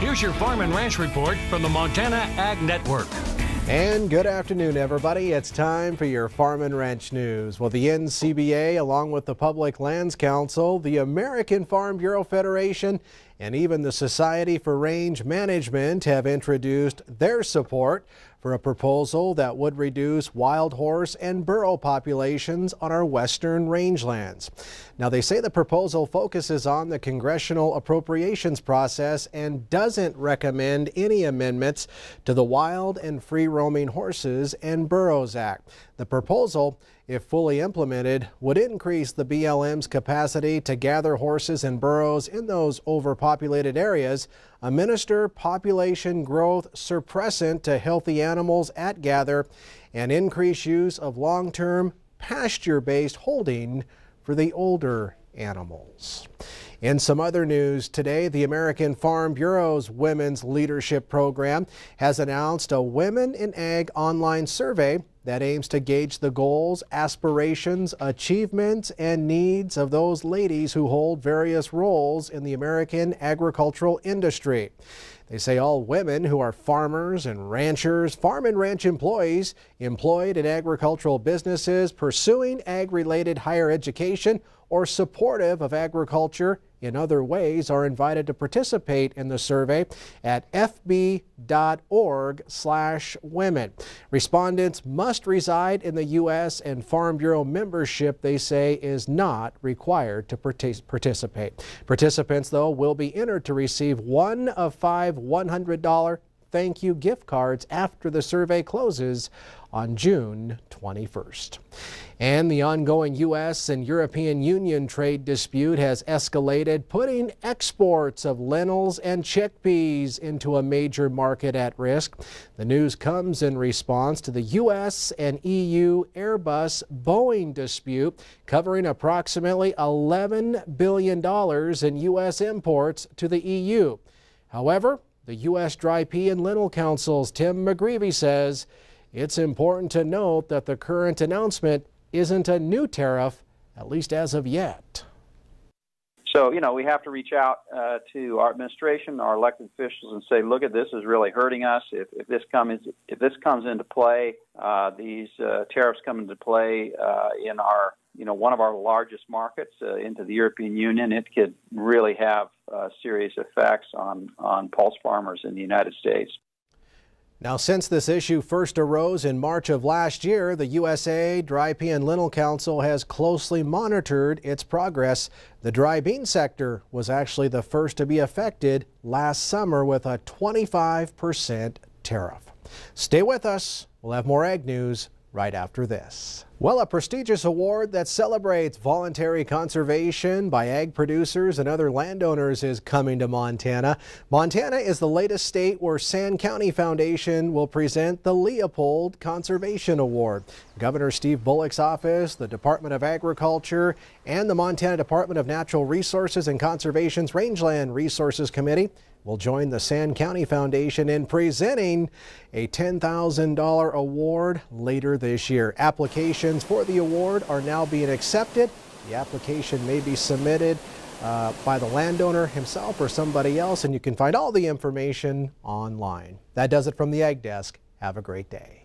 Here's your Farm and Ranch report from the Montana Ag Network. And good afternoon, everybody. It's time for your Farm and Ranch news. Well, the NCBA, along with the Public Lands Council, the American Farm Bureau Federation, and even the Society for Range Management have introduced their support for a proposal that would reduce wild horse and burro populations on our western rangelands. Now, they say the proposal focuses on the congressional appropriations process and doesn't recommend any amendments to the Wild and Free Roaming Horses and Burros Act. The proposal if fully implemented, would increase the BLM's capacity to gather horses and burros in those overpopulated areas, administer population growth suppressant to healthy animals at gather, and increase use of long-term pasture-based holding for the older animals. In some other news today, the American Farm Bureau's Women's Leadership Program has announced a Women in Ag online survey that aims to gauge the goals, aspirations, achievements, and needs of those ladies who hold various roles in the American agricultural industry. They say all women who are farmers and ranchers, farm and ranch employees, employed in agricultural businesses, pursuing ag related higher education, or supportive of agriculture in other ways are invited to participate in the survey at fb.org slash women. Respondents must reside in the U.S. and Farm Bureau membership, they say, is not required to participate. Participants, though, will be entered to receive one of five $100 thank you gift cards after the survey closes on June 21st. And the ongoing U.S. and European Union trade dispute has escalated, putting exports of lentils and chickpeas into a major market at risk. The news comes in response to the U.S. and EU Airbus Boeing dispute, covering approximately $11 billion in U.S. imports to the EU. However, the U.S. Dry Pea and Lentil Council's Tim McGreevy says it's important to note that the current announcement isn't a new tariff, at least as of yet. So, you know, we have to reach out uh, to our administration, our elected officials, and say, look at this is really hurting us. If, if this comes if this comes into play, uh, these uh, tariffs come into play uh, in our, you know, one of our largest markets uh, into the European Union, it could really have uh, serious effects on on pulse farmers in the United States. Now, since this issue first arose in March of last year, the USA Dry Pea and Lentil Council has closely monitored its progress. The dry bean sector was actually the first to be affected last summer with a 25% tariff. Stay with us. We'll have more ag news right after this. Well, a prestigious award that celebrates voluntary conservation by ag producers and other landowners is coming to Montana. Montana is the latest state where Sand County Foundation will present the Leopold Conservation Award. Governor Steve Bullock's office, the Department of Agriculture, and the Montana Department of Natural Resources and Conservation's Rangeland Resources Committee will join the Sand County Foundation in presenting a $10,000 award later this year. Applications for the award are now being accepted. The application may be submitted uh, by the landowner himself or somebody else, and you can find all the information online. That does it from the Ag Desk. Have a great day.